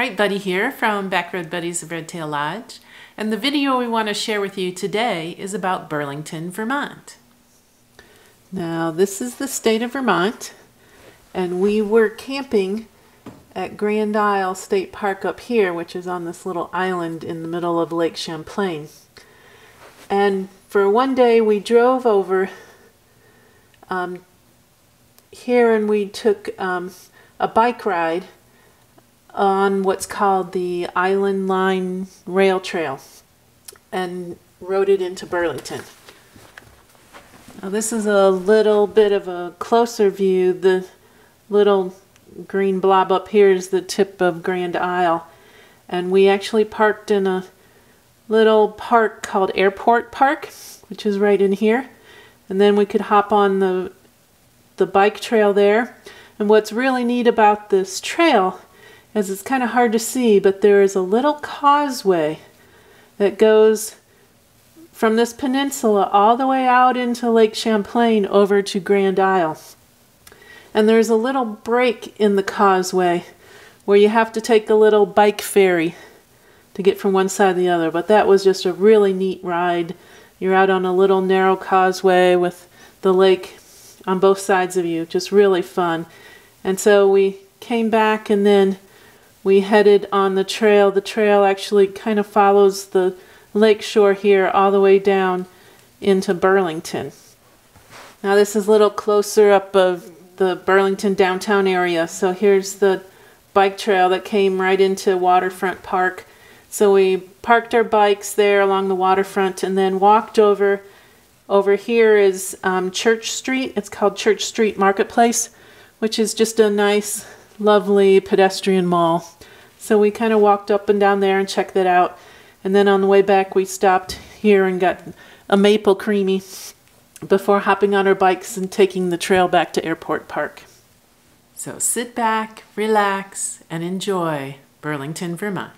Right, Buddy here from Backroad Buddies of Redtail Lodge, and the video we want to share with you today is about Burlington, Vermont. Now, this is the state of Vermont, and we were camping at Grand Isle State Park up here, which is on this little island in the middle of Lake Champlain. And for one day, we drove over um, here and we took um, a bike ride on what's called the Island Line Rail Trail and rode it into Burlington. Now this is a little bit of a closer view. The little green blob up here is the tip of Grand Isle. And we actually parked in a little park called Airport Park, which is right in here. And then we could hop on the the bike trail there. And what's really neat about this trail as it's kind of hard to see, but there is a little causeway that goes from this peninsula all the way out into Lake Champlain over to Grand Isle. And there's a little break in the causeway where you have to take a little bike ferry to get from one side to the other. But that was just a really neat ride. You're out on a little narrow causeway with the lake on both sides of you. Just really fun. And so we came back and then we headed on the trail. The trail actually kind of follows the lake shore here all the way down into Burlington. Now this is a little closer up of the Burlington downtown area. So here's the bike trail that came right into Waterfront Park. So we parked our bikes there along the waterfront and then walked over. Over here is um, Church Street. It's called Church Street Marketplace, which is just a nice lovely pedestrian mall. So we kind of walked up and down there and checked that out. And then on the way back, we stopped here and got a maple cremee before hopping on our bikes and taking the trail back to Airport Park. So sit back, relax, and enjoy Burlington, Vermont.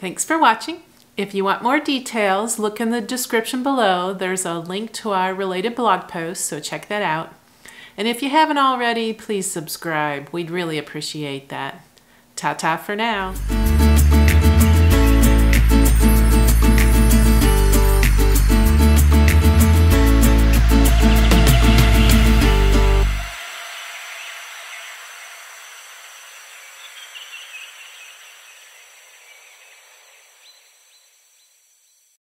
Thanks for watching. If you want more details, look in the description below. There's a link to our related blog post, so check that out. And if you haven't already, please subscribe. We'd really appreciate that. Ta-ta for now.